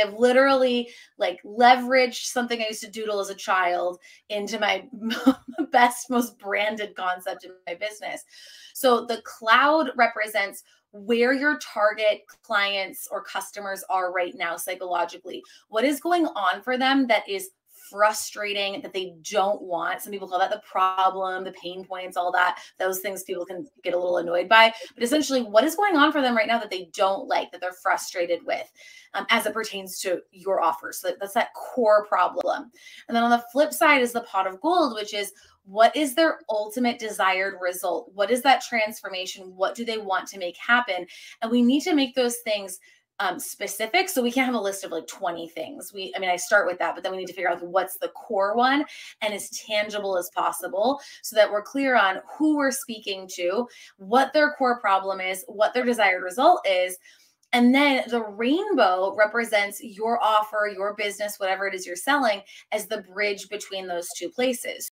I've literally like leveraged something I used to doodle as a child into my best, most branded concept in my business. So the cloud represents where your target clients or customers are right now psychologically. What is going on for them that is frustrating that they don't want. Some people call that the problem, the pain points, all that. Those things people can get a little annoyed by. But essentially, what is going on for them right now that they don't like, that they're frustrated with um, as it pertains to your offer? So that's that core problem. And then on the flip side is the pot of gold, which is what is their ultimate desired result? What is that transformation? What do they want to make happen? And we need to make those things um, specific. So we can't have a list of like 20 things. We, I mean, I start with that, but then we need to figure out what's the core one and as tangible as possible so that we're clear on who we're speaking to, what their core problem is, what their desired result is. And then the rainbow represents your offer, your business, whatever it is you're selling, as the bridge between those two places.